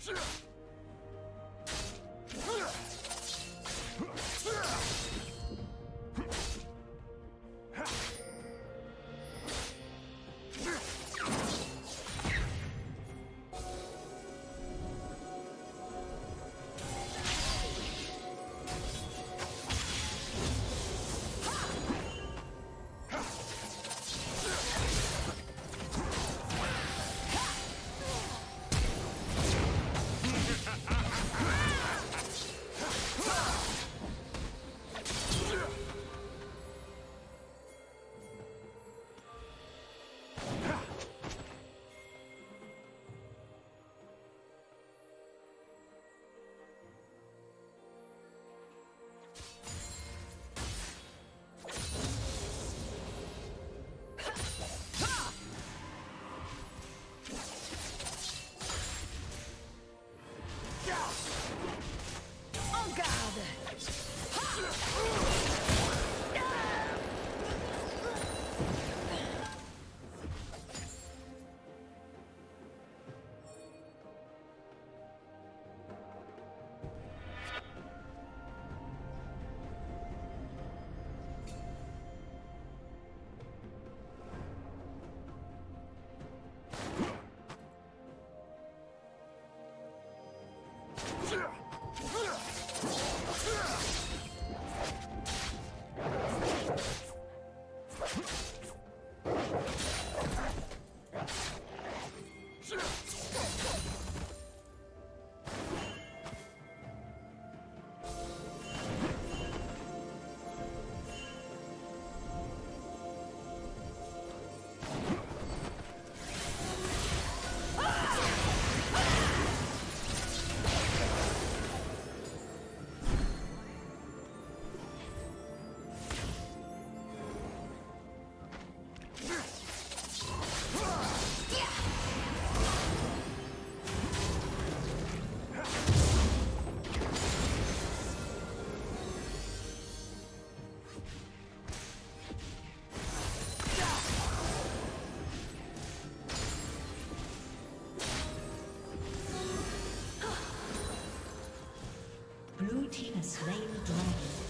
是。Slain the dragon.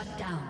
Shut down.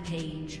Rampage.